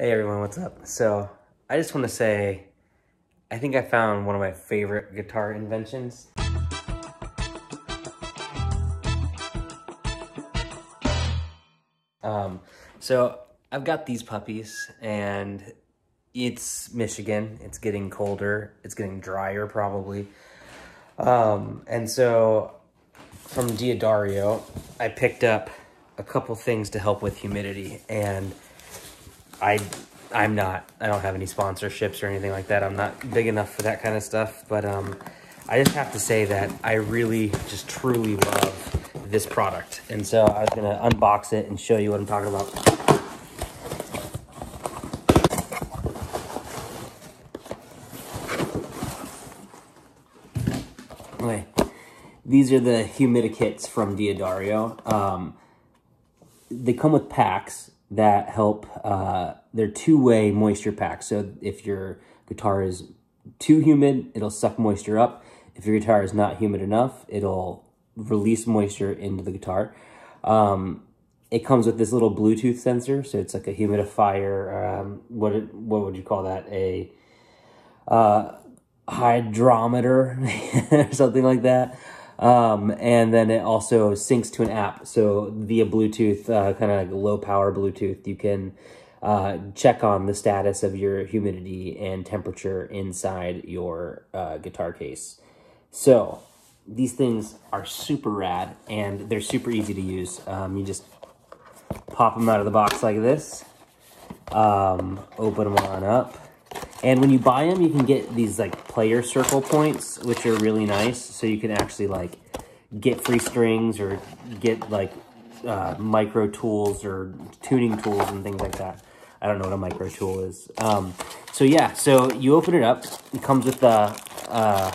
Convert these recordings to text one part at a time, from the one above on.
Hey everyone, what's up? So, I just want to say, I think I found one of my favorite guitar inventions. Um, so, I've got these puppies, and it's Michigan. It's getting colder. It's getting drier, probably. Um, and so, from D'Addario, I picked up a couple things to help with humidity, and I I'm not I don't have any sponsorships or anything like that. I'm not big enough for that kind of stuff, but um I just have to say that I really just truly love this product. And so I was going to unbox it and show you what I'm talking about. Okay. These are the humidikits from D'Addario. Um, they come with packs that help. Uh, they're two-way moisture packs. So if your guitar is too humid, it'll suck moisture up. If your guitar is not humid enough, it'll release moisture into the guitar. Um, it comes with this little Bluetooth sensor, so it's like a humidifier. Um, what what would you call that? A uh, hydrometer or something like that. Um, and then it also syncs to an app. So via Bluetooth, uh, kind of like low power Bluetooth, you can uh, check on the status of your humidity and temperature inside your uh, guitar case. So these things are super rad and they're super easy to use. Um, you just pop them out of the box like this, um, open them on up and when you buy them, you can get these like player circle points, which are really nice. So you can actually like get free strings or get like uh, micro tools or tuning tools and things like that. I don't know what a micro tool is. Um, so yeah, so you open it up. It comes with the uh,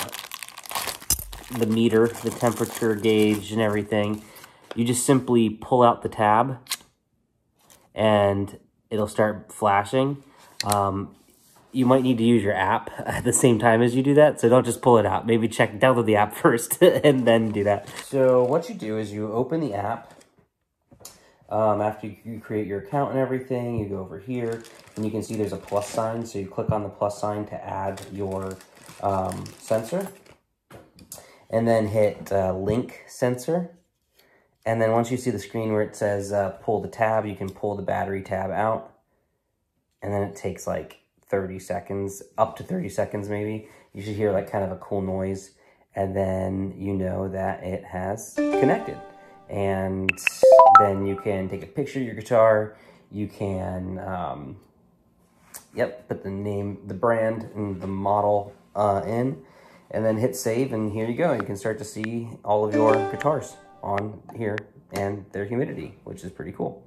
the meter, the temperature gauge, and everything. You just simply pull out the tab, and it'll start flashing. Um, you might need to use your app at the same time as you do that. So don't just pull it out. Maybe check, download the app first and then do that. So what you do is you open the app. Um, after you create your account and everything, you go over here and you can see there's a plus sign. So you click on the plus sign to add your um, sensor and then hit uh, link sensor. And then once you see the screen where it says uh, pull the tab, you can pull the battery tab out. And then it takes like 30 seconds, up to 30 seconds maybe, you should hear like kind of a cool noise and then you know that it has connected. And then you can take a picture of your guitar, you can, um, yep, put the name, the brand and the model uh, in, and then hit save and here you go. You can start to see all of your guitars on here and their humidity, which is pretty cool.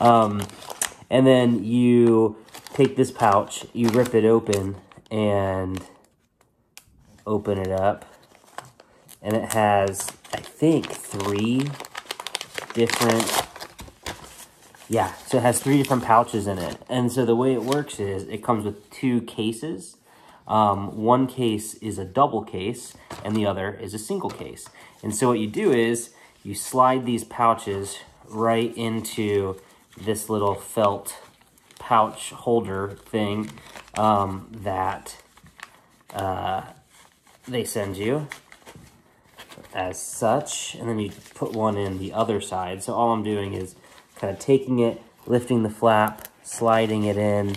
Um, and then you take this pouch, you rip it open and open it up. And it has, I think, three different, yeah, so it has three different pouches in it. And so the way it works is it comes with two cases. Um, one case is a double case and the other is a single case. And so what you do is you slide these pouches right into this little felt pouch holder thing um, that uh, they send you as such. And then you put one in the other side. So all I'm doing is kind of taking it, lifting the flap, sliding it in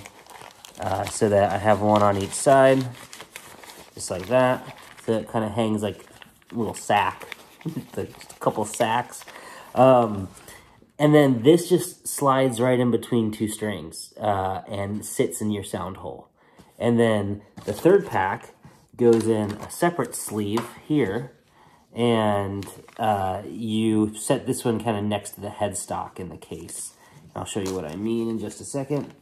uh, so that I have one on each side, just like that. So it kind of hangs like a little sack, a couple sacks. Um, and then this just slides right in between two strings uh, and sits in your sound hole. And then the third pack goes in a separate sleeve here. And uh, you set this one kind of next to the headstock in the case. I'll show you what I mean in just a second.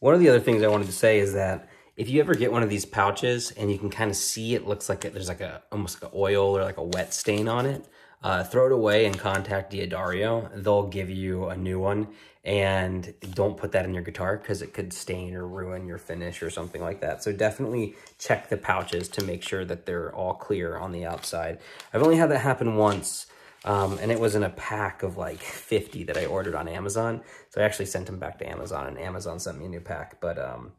One of the other things I wanted to say is that if you ever get one of these pouches and you can kind of see it looks like it, there's like a almost like an oil or like a wet stain on it, uh, throw it away and contact D'Addario. They'll give you a new one and don't put that in your guitar because it could stain or ruin your finish or something like that. So definitely check the pouches to make sure that they're all clear on the outside. I've only had that happen once um, and it was in a pack of like 50 that I ordered on Amazon. So I actually sent them back to Amazon and Amazon sent me a new pack. But, um,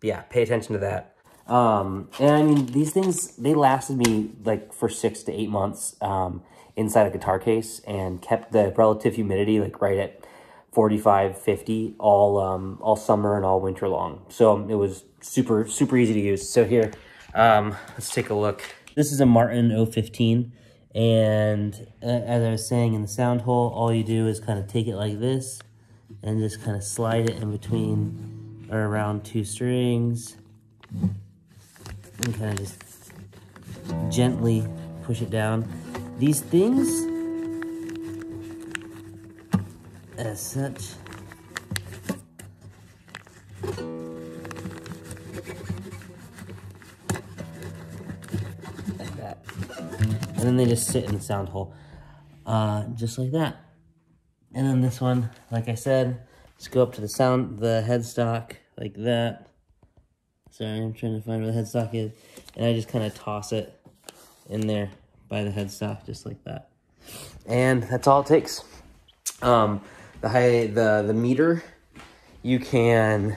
but yeah, pay attention to that. Um, and I mean, these things, they lasted me like for six to eight months um, inside a guitar case and kept the relative humidity like right at 45, 50 all, um, all summer and all winter long. So it was super, super easy to use. So here, um, let's take a look. This is a Martin 015. And uh, as I was saying in the sound hole, all you do is kind of take it like this and just kind of slide it in between or around two strings and kind of just gently push it down. These things, as such, like that. And then they just sit in the sound hole, uh, just like that. And then this one, like I said, just go up to the sound, the headstock, like that. Sorry, I'm trying to find where the headstock is. And I just kind of toss it in there by the headstock, just like that. And that's all it takes. Um, the high, the, the meter, you can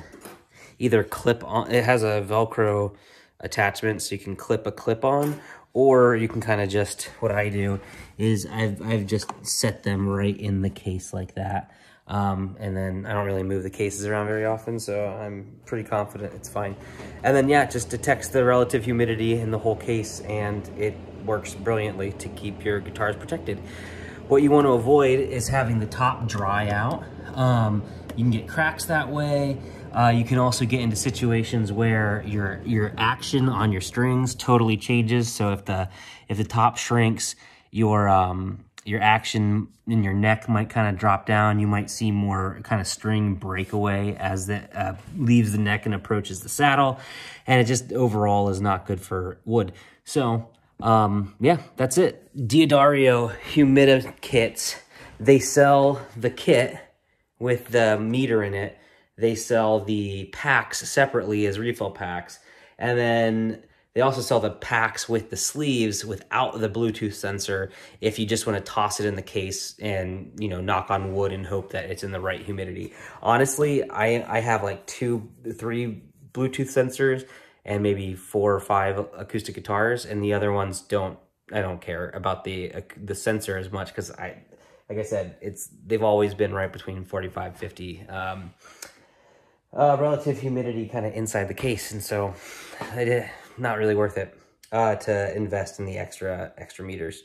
either clip on, it has a Velcro attachment, so you can clip a clip on, or you can kind of just, what I do is I've, I've just set them right in the case like that. Um, and then I don't really move the cases around very often, so I'm pretty confident it's fine. And then yeah, it just detects the relative humidity in the whole case and it works brilliantly to keep your guitars protected. What you want to avoid is having the top dry out. Um, you can get cracks that way. Uh, you can also get into situations where your your action on your strings totally changes. So if the if the top shrinks, your um, your action in your neck might kind of drop down. You might see more kind of string breakaway as it uh, leaves the neck and approaches the saddle. And it just overall is not good for wood. So um, yeah, that's it. D'Addario Humida kits. They sell the kit with the meter in it. They sell the packs separately as refill packs. And then they also sell the packs with the sleeves without the Bluetooth sensor if you just want to toss it in the case and, you know, knock on wood and hope that it's in the right humidity. Honestly, I, I have like two, three Bluetooth sensors and maybe four or five acoustic guitars and the other ones don't, I don't care about the, uh, the sensor as much because I, like I said, it's, they've always been right between 45, 50. Um, uh, relative humidity kind of inside the case. And so it, not really worth it uh, to invest in the extra extra meters.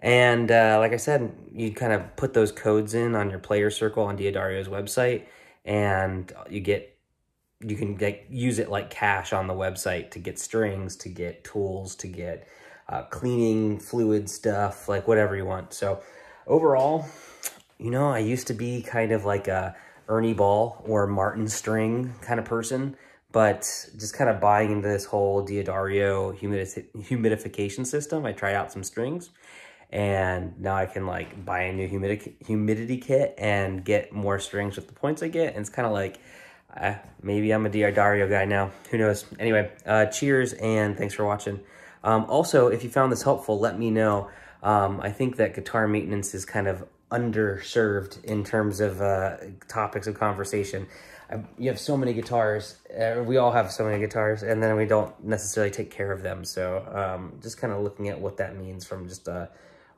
And uh, like I said, you kind of put those codes in on your player circle on D'Addario's website, and you get you can get use it like cash on the website to get strings, to get tools, to get uh, cleaning fluid stuff, like whatever you want. So overall, you know, I used to be kind of like a Ernie Ball or Martin String kind of person but just kind of buying into this whole D'Addario humidification system, I tried out some strings and now I can like buy a new humidity, humidity kit and get more strings with the points I get. And it's kind of like, uh, maybe I'm a D'Addario guy now. Who knows? Anyway, uh, cheers and thanks for watching. Um, also, if you found this helpful, let me know. Um, I think that guitar maintenance is kind of underserved in terms of uh, topics of conversation. I, you have so many guitars. Uh, we all have so many guitars, and then we don't necessarily take care of them. So um, just kind of looking at what that means from just a,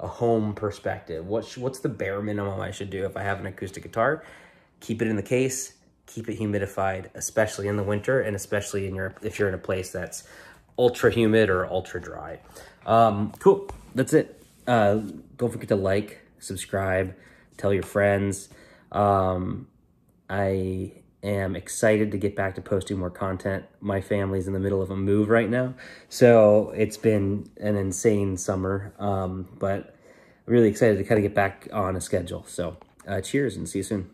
a home perspective. What what's the bare minimum I should do if I have an acoustic guitar? Keep it in the case. Keep it humidified, especially in the winter, and especially in your if you're in a place that's ultra humid or ultra dry. Um, cool. That's it. Uh, don't forget to like, subscribe, tell your friends. Um, I am excited to get back to posting more content. My family's in the middle of a move right now, so it's been an insane summer, um, but really excited to kind of get back on a schedule. So uh, cheers and see you soon.